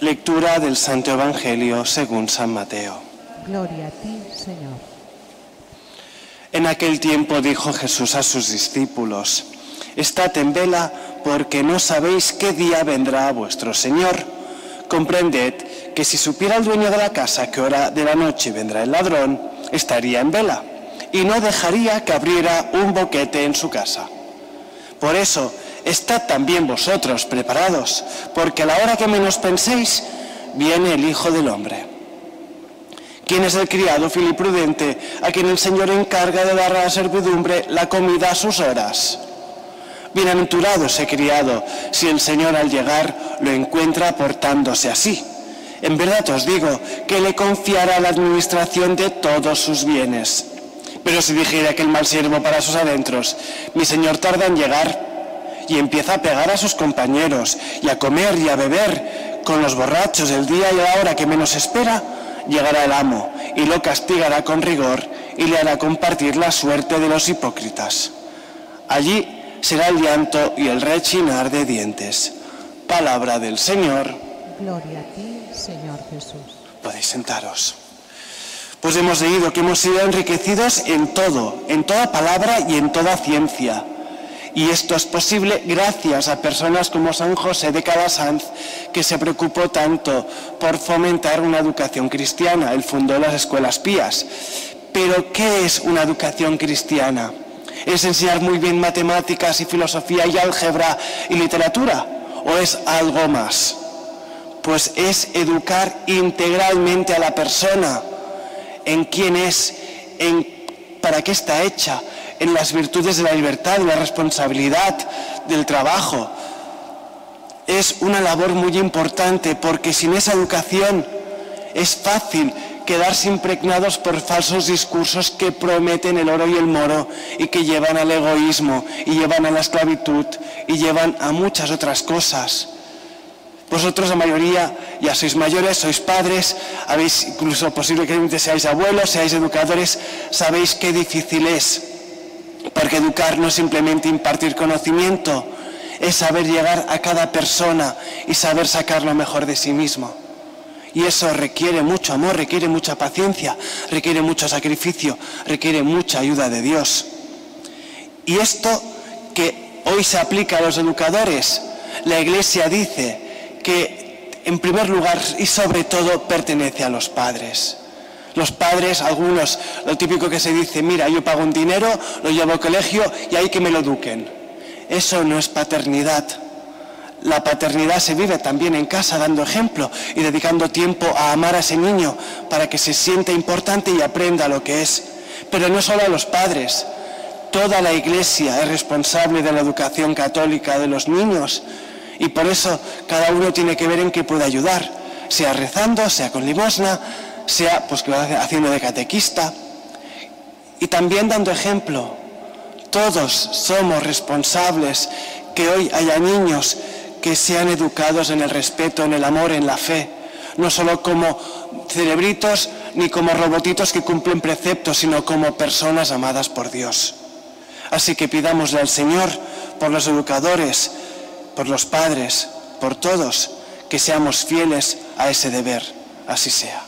Lectura del Santo Evangelio según San Mateo. Gloria a ti, Señor. En aquel tiempo dijo Jesús a sus discípulos, Estad en vela porque no sabéis qué día vendrá vuestro Señor. Comprended que si supiera el dueño de la casa que hora de la noche vendrá el ladrón, estaría en vela y no dejaría que abriera un boquete en su casa. Por eso, estad también vosotros preparados, porque a la hora que menos penséis, viene el Hijo del Hombre. ¿Quién es el criado fiel y prudente a quien el Señor encarga de dar a la servidumbre la comida a sus horas? Bienaventurado ese criado si el Señor al llegar lo encuentra portándose así. En verdad os digo que le confiará la administración de todos sus bienes. Pero si dijera aquel mal siervo para sus adentros, mi Señor tarda en llegar, y empieza a pegar a sus compañeros y a comer y a beber con los borrachos el día y la hora que menos espera, llegará el amo y lo castigará con rigor y le hará compartir la suerte de los hipócritas. Allí será el llanto y el rechinar de dientes. Palabra del Señor. Gloria a ti, Señor Jesús. Podéis sentaros. Pues hemos leído que hemos sido enriquecidos en todo, en toda palabra y en toda ciencia. Y esto es posible gracias a personas como San José de Calasanz, que se preocupó tanto por fomentar una educación cristiana. Él fundó las escuelas pías. Pero, ¿qué es una educación cristiana? ¿Es enseñar muy bien matemáticas y filosofía y álgebra y literatura? ¿O es algo más? Pues es educar integralmente a la persona en quién es, en para qué está hecha, en las virtudes de la libertad, de la responsabilidad, del trabajo. Es una labor muy importante porque sin esa educación es fácil quedarse impregnados por falsos discursos que prometen el oro y el moro y que llevan al egoísmo y llevan a la esclavitud y llevan a muchas otras cosas. Vosotros, la mayoría, ya sois mayores, sois padres, habéis incluso posiblemente seáis abuelos, seáis educadores, sabéis qué difícil es. Porque educar no es simplemente impartir conocimiento, es saber llegar a cada persona y saber sacar lo mejor de sí mismo. Y eso requiere mucho amor, requiere mucha paciencia, requiere mucho sacrificio, requiere mucha ayuda de Dios. Y esto que hoy se aplica a los educadores, la Iglesia dice, que en primer lugar y sobre todo pertenece a los padres. Los padres, algunos, lo típico que se dice, mira, yo pago un dinero, lo llevo al colegio y ahí que me lo eduquen. Eso no es paternidad. La paternidad se vive también en casa dando ejemplo y dedicando tiempo a amar a ese niño para que se sienta importante y aprenda lo que es. Pero no solo a los padres, toda la iglesia es responsable de la educación católica de los niños, y por eso cada uno tiene que ver en qué puede ayudar, sea rezando, sea con limosna, sea pues haciendo de catequista y también dando ejemplo. Todos somos responsables que hoy haya niños que sean educados en el respeto, en el amor, en la fe, no solo como cerebritos ni como robotitos que cumplen preceptos, sino como personas amadas por Dios. Así que pidámosle al Señor por los educadores, por los padres, por todos, que seamos fieles a ese deber. Así sea.